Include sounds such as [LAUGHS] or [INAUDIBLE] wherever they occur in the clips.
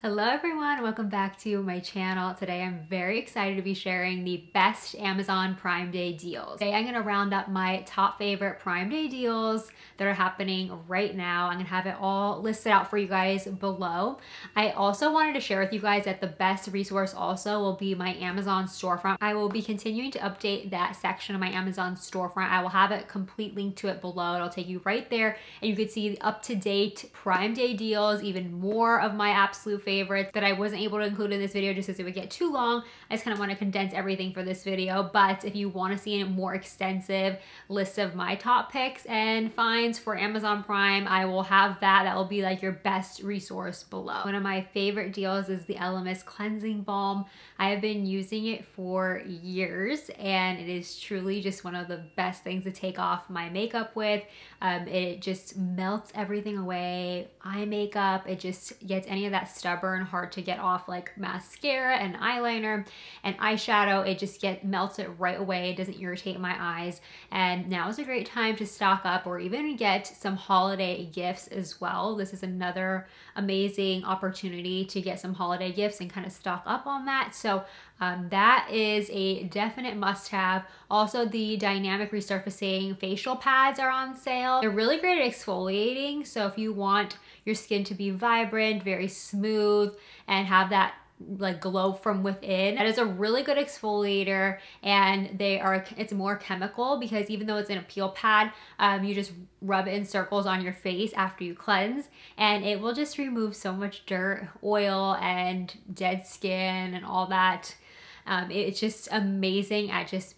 Hello everyone, welcome back to my channel. Today I'm very excited to be sharing the best Amazon Prime Day deals. Today I'm gonna round up my top favorite Prime Day deals that are happening right now. I'm gonna have it all listed out for you guys below. I also wanted to share with you guys that the best resource also will be my Amazon storefront. I will be continuing to update that section of my Amazon storefront. I will have a complete link to it below. It'll take you right there and you can see the up-to-date Prime Day deals, even more of my absolute favorites that I wasn't able to include in this video just because it would get too long. I just kind of want to condense everything for this video. But if you want to see a more extensive list of my top picks and finds for Amazon Prime, I will have that. That will be like your best resource below. One of my favorite deals is the Elemis Cleansing Balm. I have been using it for years and it is truly just one of the best things to take off my makeup with. Um, it just melts everything away. Eye makeup, it just gets any of that stubborn stubborn, hard to get off like mascara and eyeliner and eyeshadow. It just get melts it right away. It doesn't irritate my eyes. And now is a great time to stock up or even get some holiday gifts as well. This is another amazing opportunity to get some holiday gifts and kind of stock up on that. So um, that is a definite must have. Also, the dynamic resurfacing facial pads are on sale. They're really great at exfoliating. So if you want your skin to be vibrant, very smooth, and have that like glow from within. That is a really good exfoliator and they are, it's more chemical because even though it's in a peel pad, um, you just rub it in circles on your face after you cleanse and it will just remove so much dirt, oil and dead skin and all that. Um, it's just amazing at just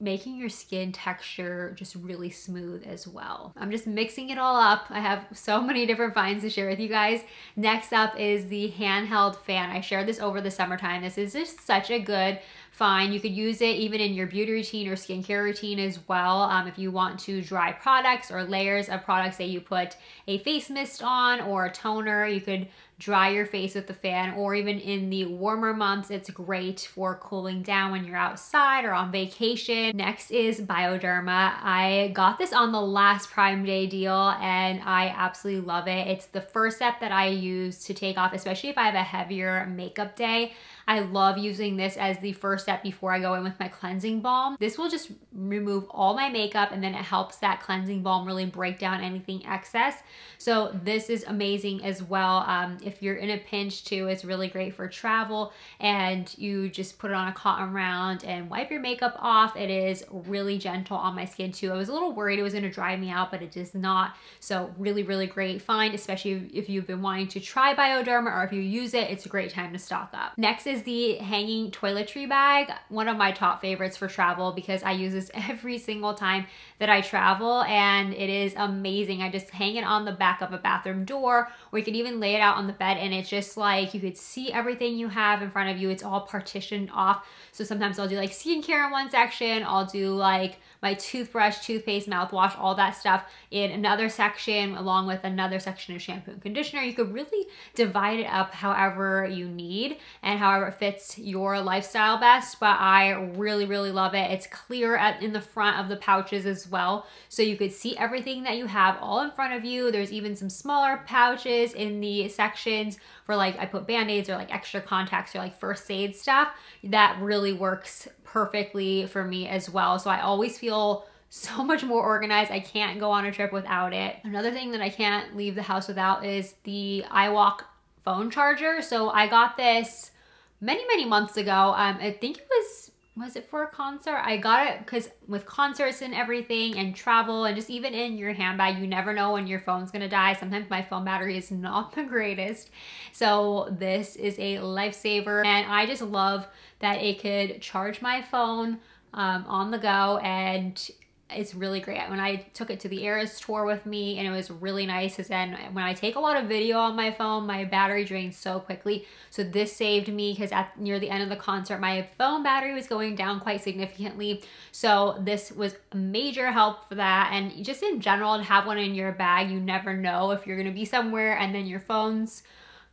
making your skin texture just really smooth as well. I'm just mixing it all up. I have so many different finds to share with you guys. Next up is the handheld fan. I shared this over the summertime. This is just such a good find. You could use it even in your beauty routine or skincare routine as well. Um, if you want to dry products or layers of products that you put a face mist on or a toner, you could dry your face with the fan or even in the warmer months it's great for cooling down when you're outside or on vacation next is bioderma i got this on the last prime day deal and i absolutely love it it's the first step that i use to take off especially if i have a heavier makeup day I love using this as the first step before I go in with my cleansing balm. This will just remove all my makeup and then it helps that cleansing balm really break down anything excess. So this is amazing as well. Um, if you're in a pinch too, it's really great for travel and you just put it on a cotton round and wipe your makeup off. It is really gentle on my skin too. I was a little worried it was gonna dry me out, but it does not. So really, really great find, especially if you've been wanting to try Bioderma or if you use it, it's a great time to stock up. Next is the hanging toiletry bag, one of my top favorites for travel because I use this [LAUGHS] every single time that I travel and it is amazing. I just hang it on the back of a bathroom door or you can even lay it out on the bed and it's just like you could see everything you have in front of you. It's all partitioned off. So sometimes I'll do like skincare in one section, I'll do like my toothbrush, toothpaste, mouthwash, all that stuff in another section along with another section of shampoo and conditioner. You could really divide it up however you need and however it fits your lifestyle best, but I really, really love it. It's clear at, in the front of the pouches as well. So you could see everything that you have all in front of you. There's even some smaller pouches in the sections for like, I put band-aids or like extra contacts or like first aid stuff. That really works perfectly for me as well. So I always feel so [LAUGHS] much more organized. I can't go on a trip without it. Another thing that I can't leave the house without is the iWalk phone charger. So I got this many, many months ago. Um, I think it was, was it for a concert? I got it because with concerts and everything and travel and just even in your handbag, you never know when your phone's gonna die. Sometimes my phone battery is [LAUGHS] not the greatest. So this is a lifesaver and I just love that it could charge my phone um, on the go and it's really great. When I took it to the Eras tour with me and it was really nice because then when I take a lot of video on my phone, my battery drains so quickly. So this saved me because at near the end of the concert, my phone battery was going down quite significantly. So this was a major help for that. And just in general, to have one in your bag, you never know if you're gonna be somewhere and then your phone's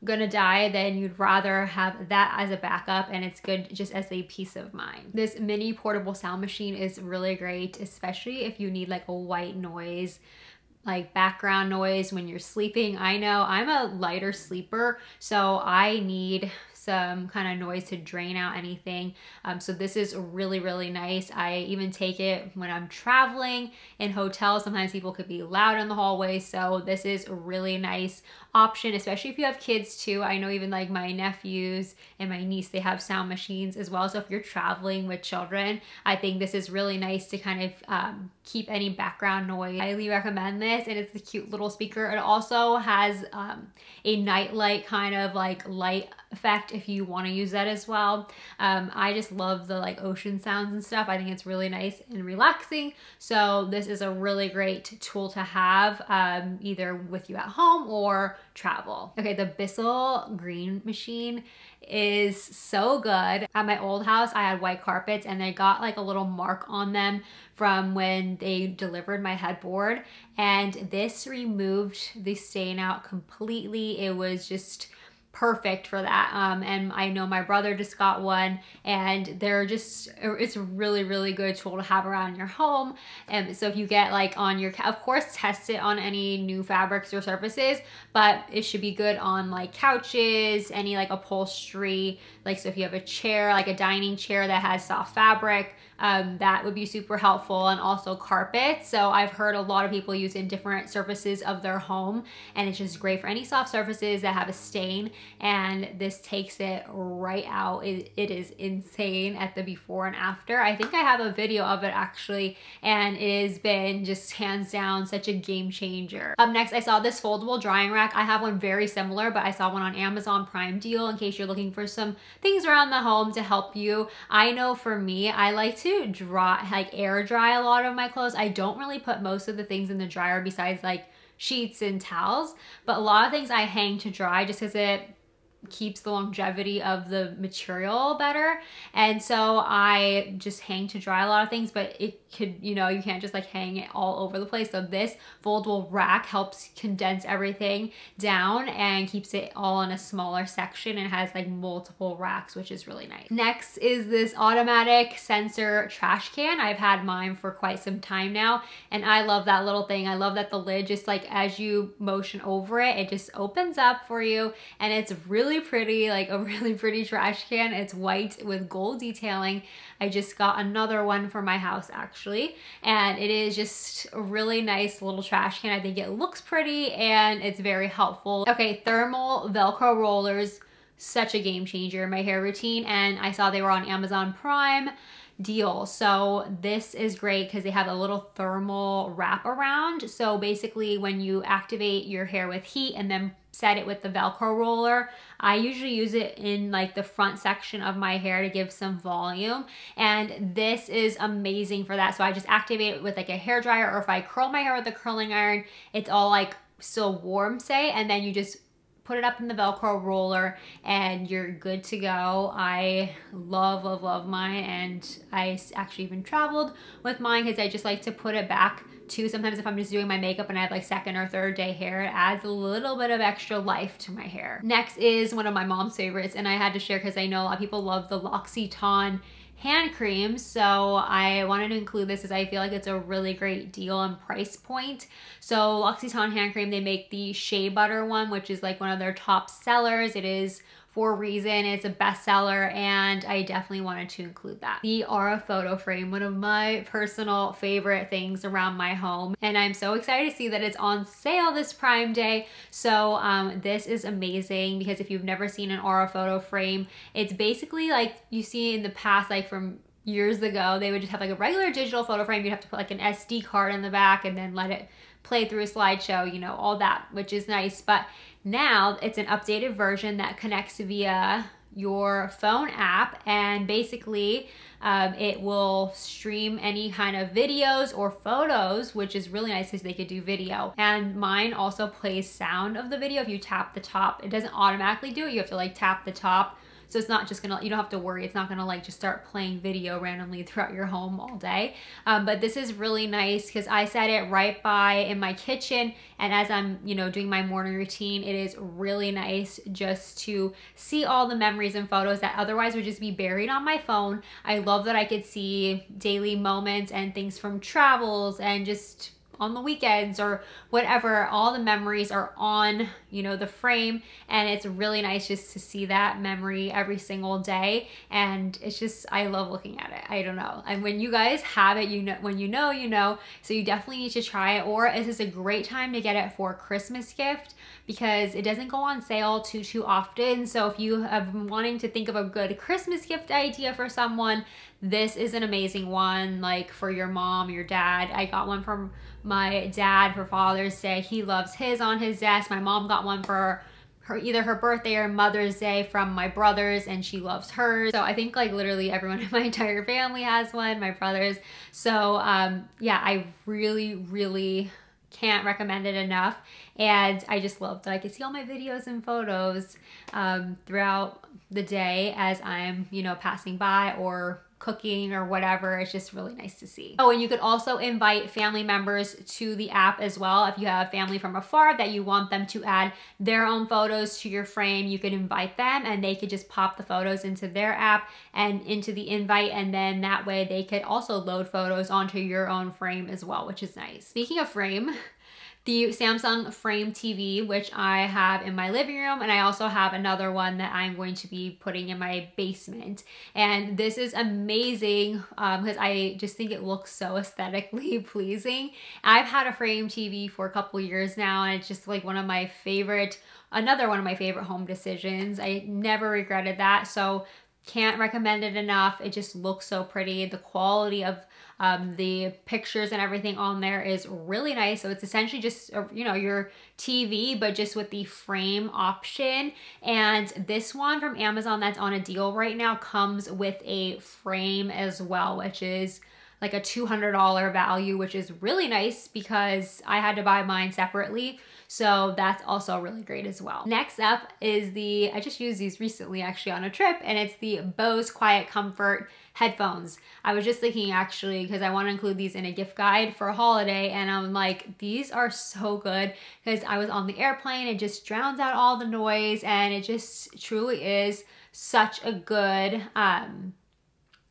gonna die, then you'd rather have that as a backup and it's good just as a peace of mind. This mini portable sound machine is really great, especially if you need like a white noise like background noise when you're sleeping. I know I'm a lighter sleeper, so I need some kind of noise to drain out anything. Um, so this is really, really nice. I even take it when I'm traveling in hotels. Sometimes people could be loud in the hallway. So this is a really nice option, especially if you have kids too. I know even like my nephews and my niece, they have sound machines as well. So if you're traveling with children, I think this is really nice to kind of um, keep any background noise. I highly recommend this and it's a cute little speaker. It also has um, a nightlight kind of like light effect if you want to use that as well. Um, I just love the like ocean sounds and stuff. I think it's really nice and relaxing. So this is a really great tool to have um, either with you at home or travel. Okay, the Bissell green machine is so good. At my old house, I had white carpets and they got like a little mark on them from when they delivered my headboard. And this removed the stain out completely. It was just perfect for that. Um, and I know my brother just got one and they're just, it's a really, really good tool to have around your home. And so if you get like on your, of course, test it on any new fabrics or surfaces, but it should be good on like couches, any like upholstery. Like, so if you have a chair, like a dining chair that has soft fabric, um, that would be super helpful and also carpet. So I've heard a lot of people use in different surfaces of their home and it's just great for any soft surfaces that have a stain and this takes it right out. it, it is insane at the before and after. I think I have a video of it actually and it has been just hands down such a game changer. Up next I saw this foldable drying rack. I have one very similar but I saw one on Amazon Prime deal in case you're looking for some things around the home to help you. I know for me I like to to dry, like air dry a lot of my clothes. I don't really put most of the things in the dryer besides like sheets and towels, but a lot of things I hang to dry just because it keeps the longevity of the material better. And so I just hang to dry a lot of things, but it could, you know, you can't just like hang it all over the place. So this foldable rack helps condense everything down and keeps it all in a smaller section and has like multiple racks, which is really nice. Next is this automatic sensor trash can. I've had mine for quite some time now and I love that little thing. I love that the lid just like as you motion over it, it just opens up for you and it's really pretty, like a [LAUGHS] really pretty trash can. It's white with gold detailing. I just got another one for my house actually. And it is just a really nice little trash can. I think it looks pretty and it's very helpful. Okay, thermal Velcro rollers, such a game changer in my hair routine. And I saw they were on Amazon Prime deal. So this is great because they have a little thermal wrap around. So basically when you activate your hair with heat and then set it with the Velcro roller. I usually use it in like the front section of my hair to give some volume. And this is amazing for that. So I just activate it with like a hair dryer or if I curl my hair with a curling iron, it's all like still warm say, and then you just put it up in the Velcro roller and you're good to go. I love, love, love mine and I actually even traveled with mine because I just like to put it back too. Sometimes if I'm just doing my makeup and I have like second or third day hair, it adds a little bit of extra life to my hair. Next is one of my mom's favorites and I had to share because I know a lot of people love the L'Occitane hand cream. So I wanted to include this as I feel like it's a really great deal and price point. So L'Occitane hand cream, they make the Shea Butter one, which is like one of their top sellers. It is for a reason. It's a bestseller and I definitely wanted to include that. The Aura photo frame, one of my personal favorite things around my home. And I'm so excited to see that it's on sale this Prime Day. So um, this is amazing because if you've never seen an Aura photo frame, it's basically like you see in the past, like from years ago, they would just have like a regular digital photo frame. You'd have to put like an SD card in the back and then let it play through a slideshow, you know, all that, which is nice. But now it's an updated version that connects via your phone app and basically um, it will stream any kind of videos or photos which is really nice because they could do video. And mine also plays sound of the video. If you tap the top it doesn't automatically do it. You have to like tap the top so it's not just gonna, you don't have to worry. It's not gonna like just start playing video randomly [LAUGHS] throughout your home all day. Um, but this is really nice because I set it right by in my kitchen. And as I'm, you know, doing my morning routine, it is really nice just to see all the memories and photos that otherwise would just be buried on my phone. I love that I could see daily moments and things from travels and just on the weekends or whatever all the memories are on you know the frame and it's really nice just to see that memory every single day. And it's just i love looking at it. I don't know. And when you guys have it you know when you know you know. So you definitely need to try it. Or this is a great time to get it for christmas gift because it doesn't go on sale too too often. So if you have been wanting to think of a good christmas gift idea for someone this is an amazing one like for your mom your dad. I got one from my dad for Father's Day. He loves his on his desk. My mom got one for her either her birthday or Mother's Day from my brothers and she loves hers. So I think like literally everyone [LAUGHS] in my entire family has one, my brothers. So um, yeah, I really, really can't recommend it enough. And I just love that I can see all my videos and photos um, throughout the day as I'm, you know, passing by or cooking or whatever. It's just really nice to see. Oh, and you could also invite family members to the app as well. If you have family from afar that you want them to add their own photos to your frame, you could invite them and they could just pop the photos into their app and into the invite. And then that way they could also load photos onto your own frame as well, which is nice. Speaking of frame, [LAUGHS] the Samsung Frame TV, which I have in my living room, and I also have another one that I'm going to be putting in my basement. And this is amazing because um, I just think it looks so aesthetically [LAUGHS] pleasing. I've had a Frame TV for a couple years now, and it's just like one of my favorite another one of my favorite home decisions. I never regretted that. So can't recommend it enough. It just looks so pretty. The quality of um, the pictures and everything on there is really nice. So it's essentially just, uh, you know, your TV, but just with the frame option. And this one from Amazon that's on a deal right now comes with a frame as well, which is like a $200 value, which is really nice because I had to buy mine separately. So that's also really great as well. Next up is the, I just used these recently actually on a trip and it's the Bose Quiet Comfort headphones. I was just thinking actually because I want to include these in a gift guide for a holiday and I'm like these are so good because I was on the airplane it just drowns out all the noise and it just truly is such a good um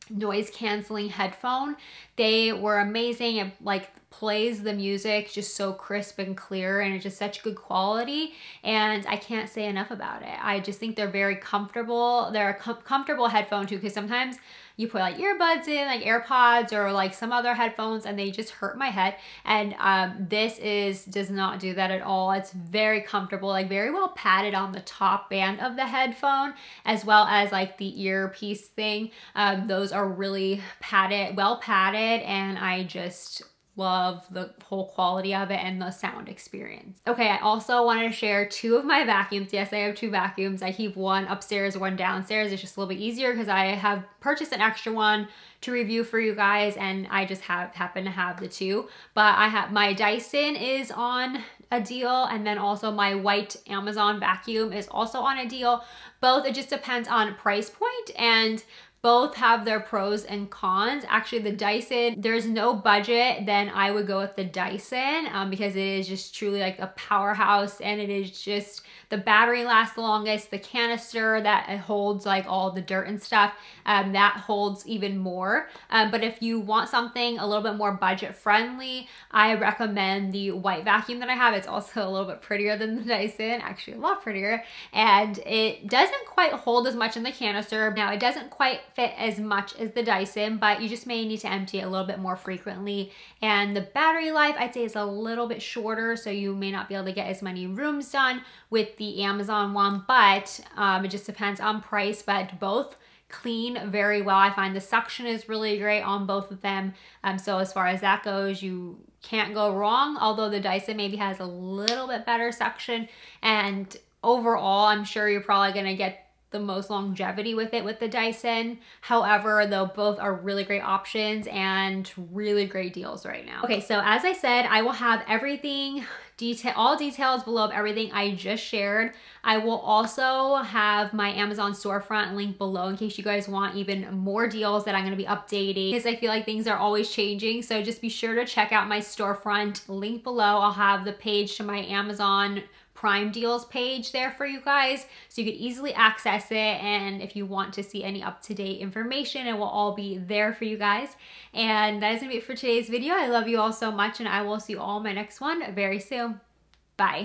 noise canceling headphone. They were amazing. It like plays the music just so crisp and clear and it's just such good quality and I can't say enough about it. I just think they're very comfortable. They're a com comfortable headphone too because sometimes you put like earbuds in, like AirPods or like some other headphones and they just hurt my head. And um, this is, does not do that at all. It's very comfortable, like very well padded on the top band of the headphone as well as like the earpiece thing. Um, those are really padded, well padded and I just love the whole quality of it and the sound experience. Okay, I also wanted to share two of my vacuums. Yes, I have two vacuums. I keep one upstairs, one downstairs. It's just a little bit easier because I have purchased an extra one to review for you guys and I just have happen to have the two. But I have my Dyson is on a deal and then also my white Amazon vacuum is also on a deal. Both, it just depends on price point and both have their pros and cons. Actually, the Dyson, there's no budget, then I would go with the Dyson um, because it is just truly like a powerhouse and it is just, the battery lasts the longest, the canister that holds like all the dirt and stuff, um, that holds even more. Um, but if you want something a little bit more budget friendly, I recommend the white vacuum that I have. It's also a little bit prettier than the Dyson, actually a lot prettier. And it doesn't quite hold as much in the canister. Now it doesn't quite fit as much as the Dyson, but you just may need to empty it a little bit more frequently. And the battery life, I'd say is a little bit shorter, so you may not be able to get as many rooms done with the Amazon one, but um, it just depends on price, but both clean very well. I find the suction is really great on both of them. Um, so as far as that goes, you can't go wrong, although the Dyson maybe has a little bit better suction. And overall, I'm sure you're probably gonna get the most longevity with it with the Dyson. However, though both are really great options and really great deals right now. Okay, so as I said, I will have everything detail all details below of everything I just shared. I will also have my Amazon storefront link below in case you guys want even more deals that I'm to be updating because I feel like things are always changing. So just be sure to check out my storefront link below. I'll have the page to my Amazon Prime Deals page there for you guys so you could easily access it. And if you want to see any up-to-date information, it will all be there for you guys. And that is gonna be it for today's video. I love you all so much and I will see you all in my next one very soon. Bye.